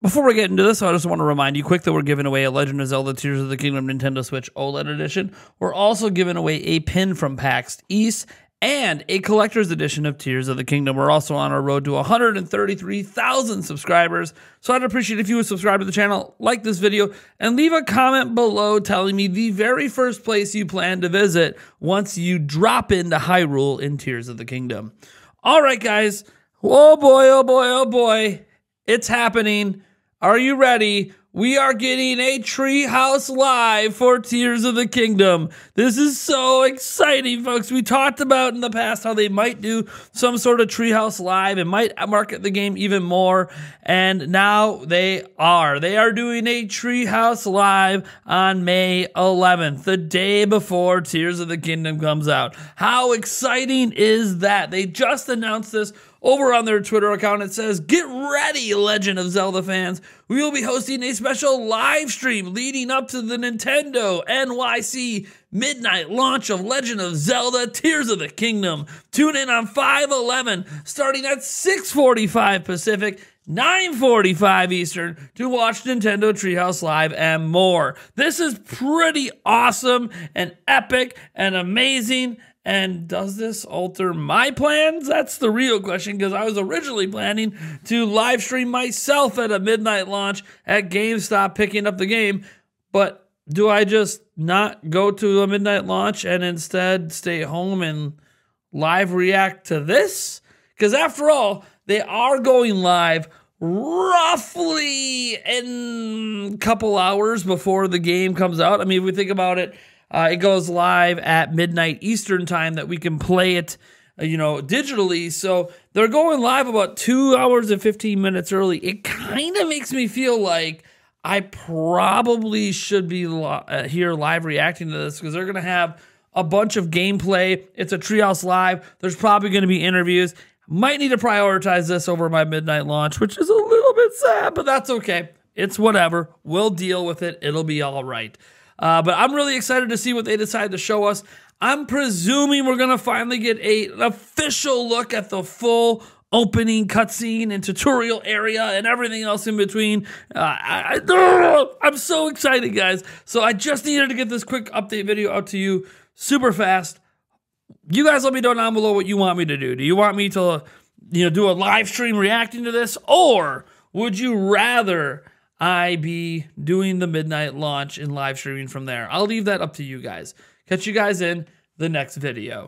Before we get into this, I just want to remind you quick that we're giving away a Legend of Zelda Tears of the Kingdom Nintendo Switch OLED edition. We're also giving away a pin from PAX East and a collector's edition of Tears of the Kingdom. We're also on our road to 133,000 subscribers. So I'd appreciate if you would subscribe to the channel, like this video, and leave a comment below telling me the very first place you plan to visit once you drop into Hyrule in Tears of the Kingdom. All right, guys. Oh boy, oh boy, oh boy. It's happening. Are you ready? We are getting a Treehouse Live for Tears of the Kingdom. This is so exciting, folks. We talked about in the past how they might do some sort of Treehouse Live and might market the game even more. And now they are. They are doing a Treehouse Live on May 11th, the day before Tears of the Kingdom comes out. How exciting is that? They just announced this over on their Twitter account, it says, Get ready, Legend of Zelda fans. We will be hosting a special live stream leading up to the Nintendo NYC midnight launch of Legend of Zelda Tears of the Kingdom. Tune in on 511 starting at 645 Pacific 9:45 Eastern to watch Nintendo Treehouse Live and more. This is pretty awesome and epic and amazing and does this alter my plans? That's the real question because I was originally planning to live stream myself at a midnight launch at GameStop picking up the game. But do I just not go to a midnight launch and instead stay home and live react to this? Because after all, they are going live roughly in a couple hours before the game comes out. I mean, if we think about it, uh, it goes live at midnight Eastern time that we can play it, uh, you know, digitally. So they're going live about two hours and 15 minutes early. It kind of makes me feel like I probably should be uh, here live reacting to this because they're going to have a bunch of gameplay. It's a Treehouse Live. There's probably going to be interviews. Might need to prioritize this over my midnight launch, which is a little bit sad, but that's okay. It's whatever. We'll deal with it. It'll be all right. Uh, but I'm really excited to see what they decide to show us. I'm presuming we're going to finally get a, an official look at the full opening cutscene and tutorial area and everything else in between. Uh, I, am so excited, guys. So I just needed to get this quick update video out to you super fast. You guys let me know down below what you want me to do. Do you want me to, you know, do a live stream reacting to this, or would you rather I be doing the midnight launch and live streaming from there. I'll leave that up to you guys. Catch you guys in the next video.